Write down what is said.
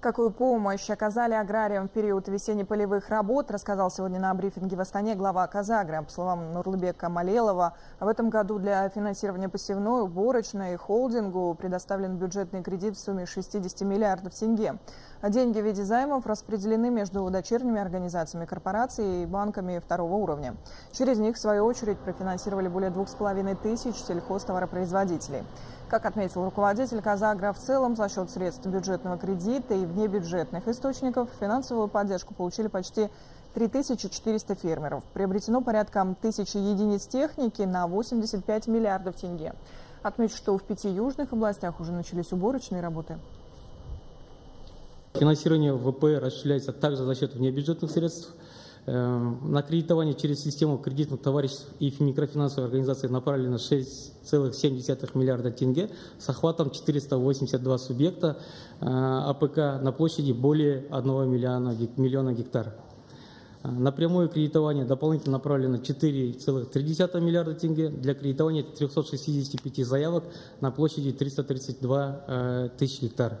Какую помощь оказали аграриям в период весенне-полевых работ, рассказал сегодня на брифинге в Астане глава Казагра. По словам Нурлыбека Малелова, в этом году для финансирования посевной, уборочной и холдингу предоставлен бюджетный кредит в сумме 60 миллиардов тенге. Деньги в виде займов распределены между дочерними организациями корпораций и банками второго уровня. Через них, в свою очередь, профинансировали более двух с половиной тысяч сельхозтоваропроизводителей. Как отметил руководитель Казагра, в целом за счет средств бюджетного кредита и внебюджетных источников финансовую поддержку получили почти 3400 фермеров. Приобретено порядка тысячи единиц техники на 85 миллиардов тенге. Отмечу, что в пяти южных областях уже начались уборочные работы. Финансирование ВП осуществляется также за счет внебюджетных средств. Э, на кредитование через систему кредитных товариществ и микрофинансовых организаций направлено 6,7 миллиарда тенге с охватом 482 субъекта э, АПК на площади более 1 миллиона, миллиона гектар. Э, на прямое кредитование дополнительно направлено 4,3 миллиарда тенге для кредитования 365 заявок на площади 332 тысяч гектар.